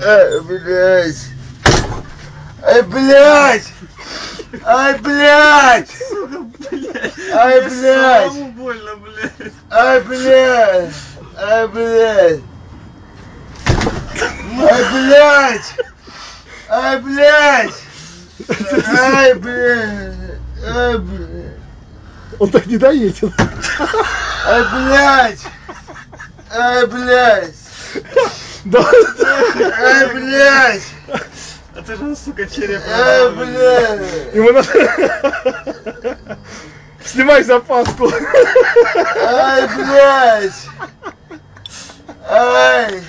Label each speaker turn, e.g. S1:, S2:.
S1: Ай, блядь. Ай, блядь. Ай, блядь. Ай, блядь.
S2: Самому больно, блядь.
S1: Ай, блядь. Ай, блядь. Ай, блядь. Ай, блядь. Ай, блядь. Ай, блядь.
S3: Он так не доедет.
S1: Ай, блядь. Ай, блядь.
S3: Да.
S1: Ай, блядь.
S2: А ты же, сука, череп.
S1: Ай, блядь.
S3: Ему надо... Снимай запаску.
S1: Ай, блядь. Ай.